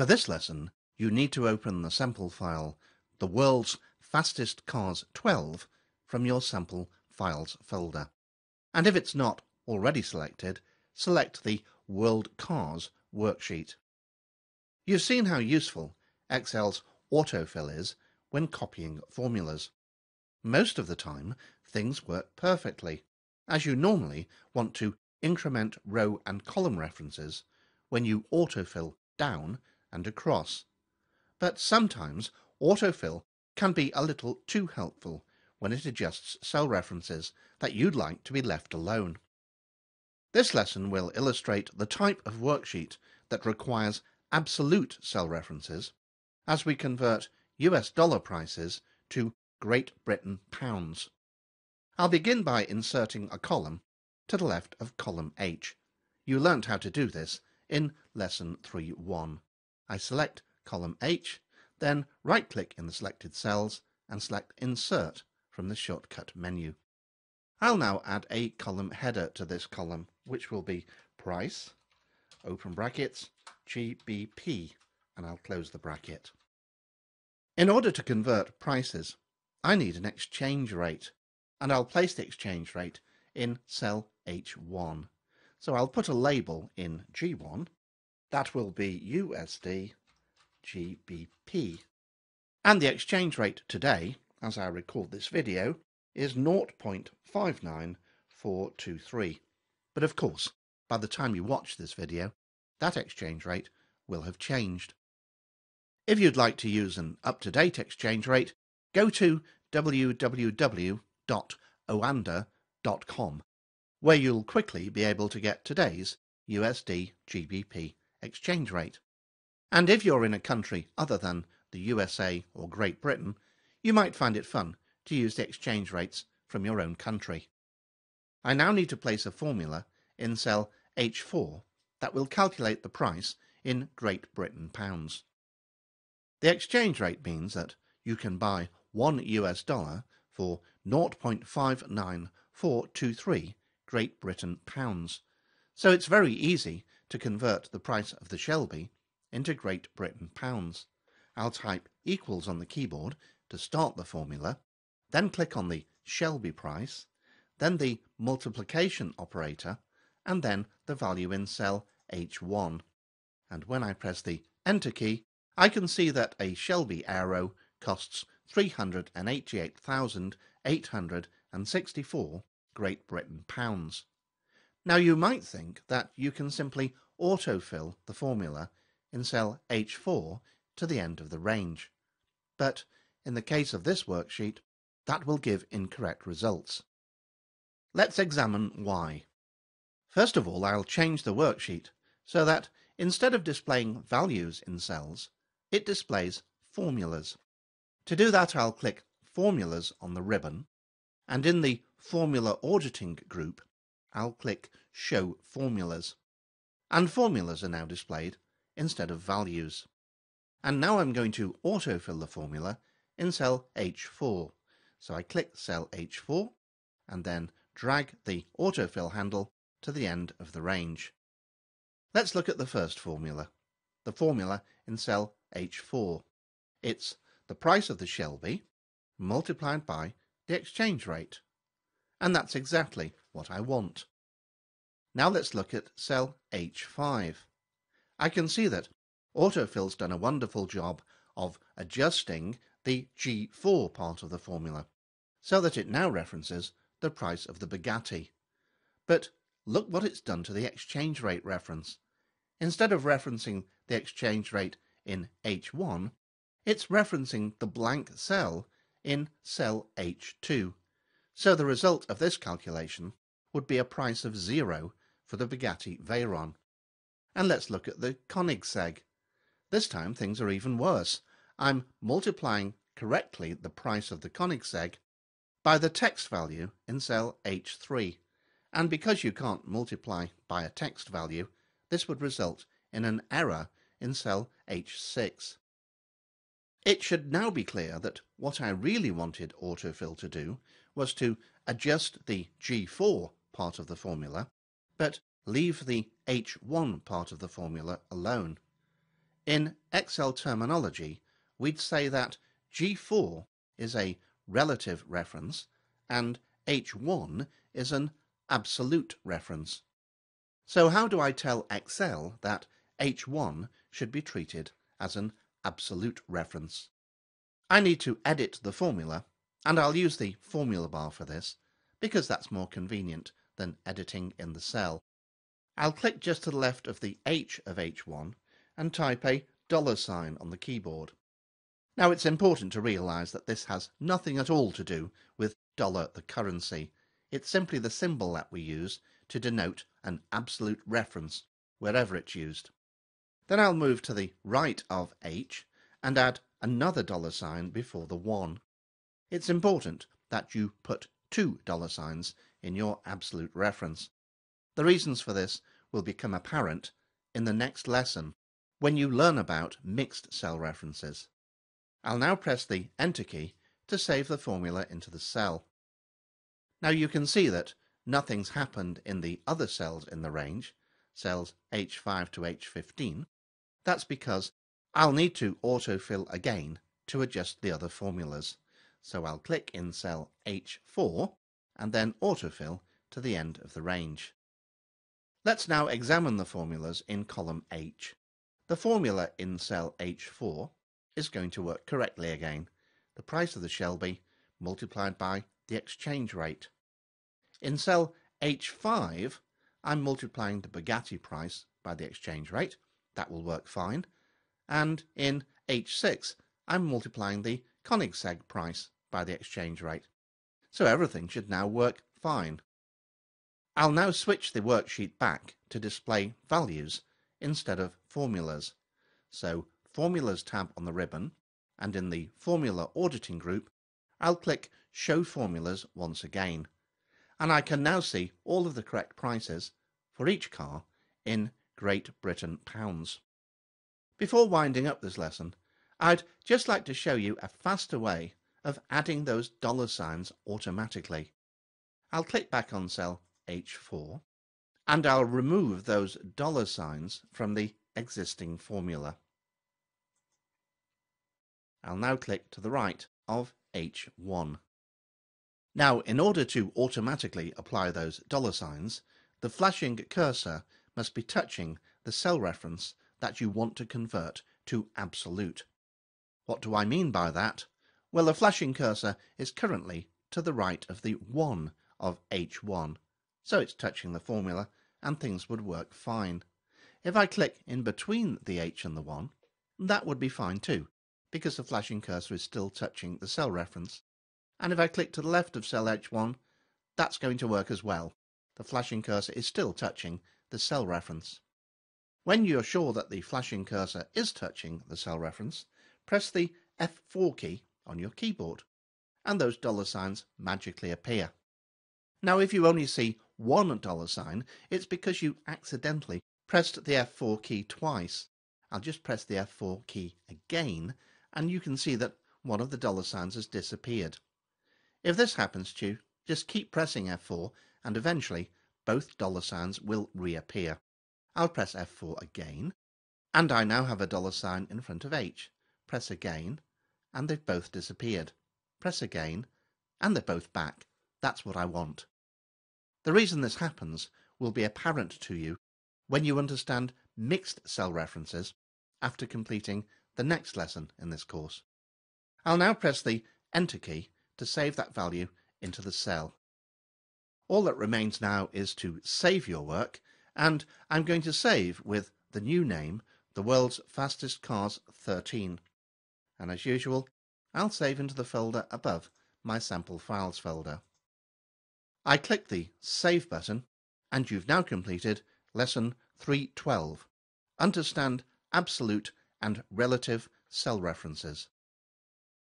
For this lesson, you need to open the sample file, the world's fastest cars 12, from your sample files folder. And if it's not already selected, select the World Cars worksheet. You've seen how useful Excel's autofill is when copying formulas. Most of the time, things work perfectly, as you normally want to increment row and column references when you autofill down and across. But sometimes autofill can be a little too helpful when it adjusts cell references that you'd like to be left alone. This lesson will illustrate the type of worksheet that requires absolute cell references as we convert US dollar prices to Great Britain pounds. I'll begin by inserting a column to the left of column H. You learnt how to do this in lesson 3.1. I select column H, then right-click in the selected cells and select Insert from the shortcut menu. I'll now add a column header to this column, which will be price, open brackets, GBP, and I'll close the bracket. In order to convert prices, I need an exchange rate, and I'll place the exchange rate in cell H1. So I'll put a label in G1. That will be USD GBP. And the exchange rate today, as I record this video, is 0.59423. But of course, by the time you watch this video, that exchange rate will have changed. If you'd like to use an up-to-date exchange rate, go to www.oanda.com, where you'll quickly be able to get today's USD GBP exchange rate. And if you're in a country other than the USA or Great Britain, you might find it fun to use the exchange rates from your own country. I now need to place a formula in cell H4 that will calculate the price in Great Britain pounds. The exchange rate means that you can buy 1 US dollar for 0.59423 Great Britain pounds. So it's very easy to convert the price of the Shelby into Great Britain pounds. I'll type equals on the keyboard to start the formula, then click on the Shelby price, then the multiplication operator, and then the value in cell H1. And when I press the Enter key, I can see that a Shelby Aero costs 388,864 Great Britain pounds. Now you might think that you can simply autofill the formula in cell H4 to the end of the range. But in the case of this worksheet, that will give incorrect results. Let's examine why. First of all, I'll change the worksheet so that instead of displaying values in cells, it displays formulas. To do that, I'll click Formulas on the ribbon, and in the Formula Auditing group, I'll click Show Formulas. And formulas are now displayed instead of values. And now I'm going to autofill the formula in cell H4. So I click cell H4 and then drag the autofill handle to the end of the range. Let's look at the first formula, the formula in cell H4. It's the price of the Shelby multiplied by the exchange rate. And that's exactly what I want. Now let's look at cell H5. I can see that Autofill's done a wonderful job of adjusting the G4 part of the formula so that it now references the price of the Bugatti. But look what it's done to the exchange rate reference. Instead of referencing the exchange rate in H1, it's referencing the blank cell in cell H2. So the result of this calculation would be a price of zero for the Bugatti Veyron. And let's look at the Koenigsegg. This time things are even worse. I'm multiplying correctly the price of the Koenigsegg by the text value in cell H3. And because you can't multiply by a text value, this would result in an error in cell H6. It should now be clear that what I really wanted autofill to do was to adjust the G4 part of the formula, but leave the H1 part of the formula alone. In Excel terminology, we'd say that G4 is a relative reference and H1 is an absolute reference. So how do I tell Excel that H1 should be treated as an absolute reference? I need to edit the formula, and I'll use the formula bar for this, because that's more convenient than editing in the cell. I'll click just to the left of the H of H1 and type a dollar sign on the keyboard. Now it's important to realise that this has nothing at all to do with dollar the currency. It's simply the symbol that we use to denote an absolute reference wherever it's used. Then I'll move to the right of H and add another dollar sign before the 1. It's important that you put two dollar signs in your absolute reference. The reasons for this will become apparent in the next lesson when you learn about mixed cell references. I'll now press the Enter key to save the formula into the cell. Now you can see that nothing's happened in the other cells in the range, cells H5 to H15. That's because I'll need to autofill again to adjust the other formulas. So I'll click in cell H4 and then autofill to the end of the range. Let's now examine the formulas in column H. The formula in cell H4 is going to work correctly again. The price of the Shelby multiplied by the exchange rate. In cell H5, I'm multiplying the Bugatti price by the exchange rate. That will work fine. And in H6, I'm multiplying the Koenigsegg price by the exchange rate. So everything should now work fine. I'll now switch the worksheet back to display values instead of formulas. So Formulas tab on the ribbon, and in the Formula Auditing group, I'll click Show Formulas once again. And I can now see all of the correct prices for each car in Great Britain pounds. Before winding up this lesson, I'd just like to show you a faster way of adding those dollar signs automatically. I'll click back on cell H4 and I'll remove those dollar signs from the existing formula. I'll now click to the right of H1. Now, in order to automatically apply those dollar signs, the flashing cursor must be touching the cell reference that you want to convert to absolute. What do I mean by that? Well, the flashing cursor is currently to the right of the 1 of H1, so it's touching the formula and things would work fine. If I click in between the H and the 1, that would be fine too, because the flashing cursor is still touching the cell reference. And if I click to the left of cell H1, that's going to work as well. The flashing cursor is still touching the cell reference. When you're sure that the flashing cursor is touching the cell reference, press the F4 key on your keyboard, and those dollar signs magically appear. Now, if you only see one dollar sign, it's because you accidentally pressed the F4 key twice. I'll just press the F4 key again, and you can see that one of the dollar signs has disappeared. If this happens to you, just keep pressing F4 and eventually both dollar signs will reappear. I'll press F4 again, and I now have a dollar sign in front of H. Press again, and they've both disappeared. Press again, and they're both back. That's what I want. The reason this happens will be apparent to you when you understand mixed cell references after completing the next lesson in this course. I'll now press the Enter key to save that value into the cell. All that remains now is to save your work, and I'm going to save with the new name, The World's Fastest Cars 13. And as usual, I'll save into the folder above my sample files folder. I click the Save button, and you've now completed Lesson 312. Understand absolute and relative cell references.